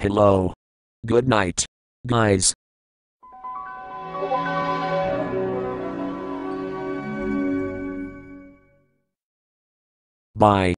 Hello. Good night, guys. Bye.